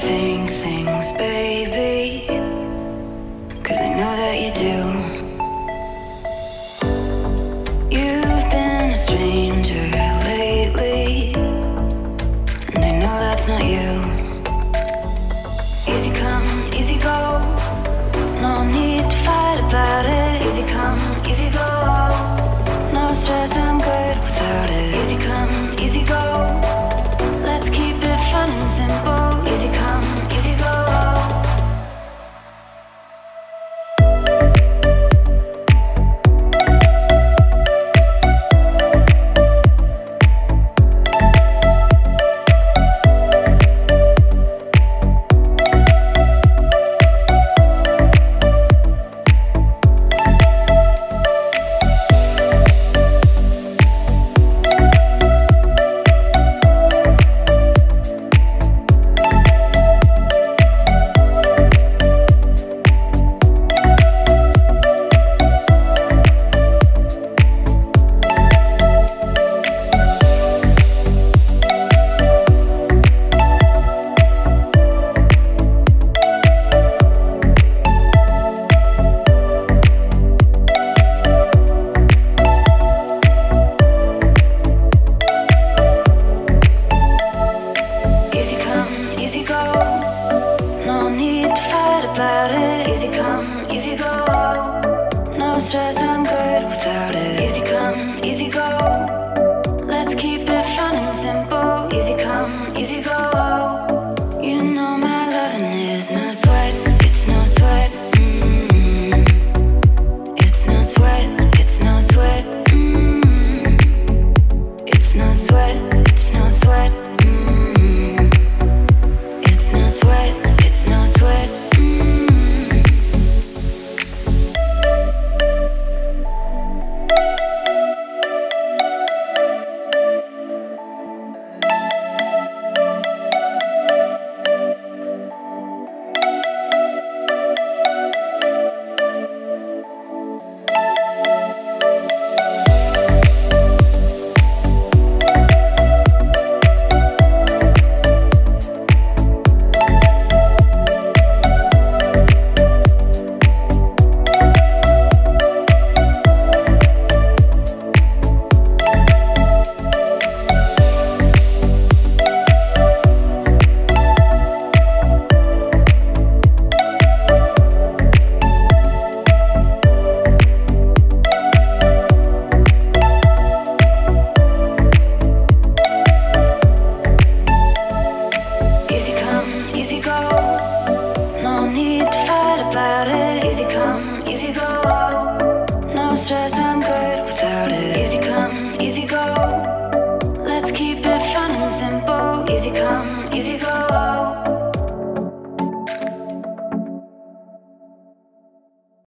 think things, babe. to go. No stress. stress, I'm good without it. Easy come, easy go. Let's keep it fun and simple. Easy come, easy go.